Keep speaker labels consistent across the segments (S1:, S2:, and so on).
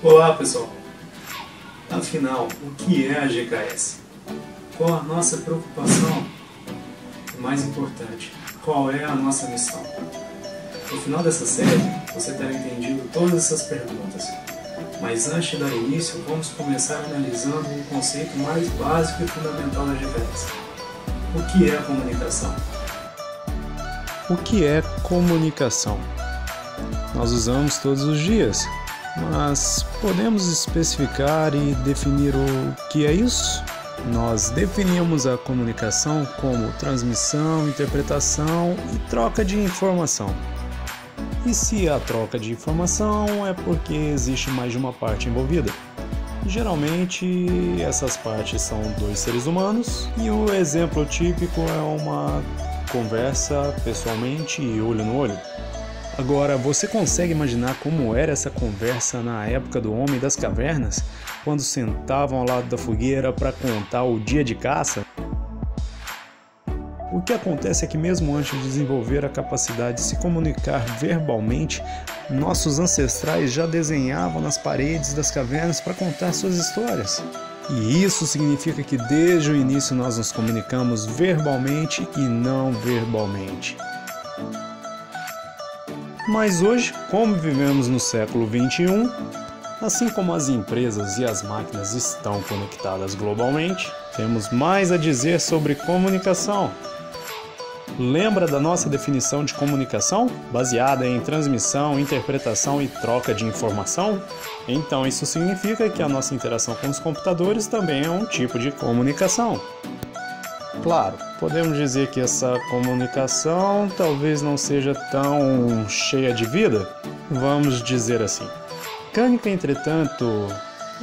S1: Olá pessoal! Afinal, o que é a GKS? Qual a nossa preocupação? E mais importante, qual é a nossa missão? No final dessa série, você terá entendido todas essas perguntas. Mas antes de dar início, vamos começar analisando o conceito mais básico e fundamental da GKS. O que é a comunicação?
S2: O que é comunicação? Nós usamos todos os dias, mas podemos especificar e definir o que é isso? Nós definimos a comunicação como transmissão, interpretação e troca de informação. E se a troca de informação é porque existe mais de uma parte envolvida? Geralmente essas partes são dois seres humanos e o exemplo típico é uma conversa pessoalmente e olho no olho. Agora, você consegue imaginar como era essa conversa na época do Homem das Cavernas, quando sentavam ao lado da fogueira para contar o dia de caça? O que acontece é que, mesmo antes de desenvolver a capacidade de se comunicar verbalmente, nossos ancestrais já desenhavam nas paredes das cavernas para contar suas histórias. E isso significa que desde o início nós nos comunicamos verbalmente e não verbalmente. Mas hoje, como vivemos no século 21, assim como as empresas e as máquinas estão conectadas globalmente, temos mais a dizer sobre comunicação. Lembra da nossa definição de comunicação, baseada em transmissão, interpretação e troca de informação? Então, isso significa que a nossa interação com os computadores também é um tipo de comunicação. Claro, podemos dizer que essa comunicação talvez não seja tão cheia de vida, vamos dizer assim. Mecânica, entretanto,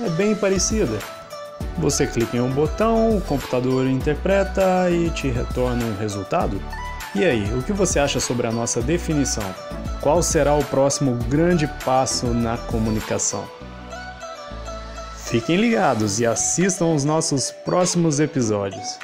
S2: é bem parecida. Você clica em um botão, o computador interpreta e te retorna um resultado. E aí, o que você acha sobre a nossa definição? Qual será o próximo grande passo na comunicação? Fiquem ligados e assistam os nossos próximos episódios.